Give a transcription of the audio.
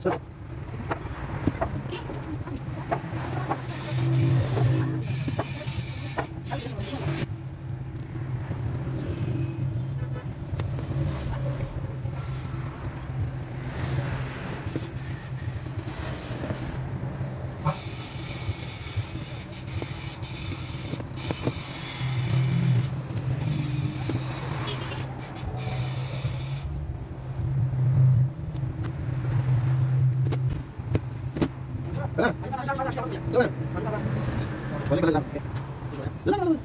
下哎，对，我那个来，来来来。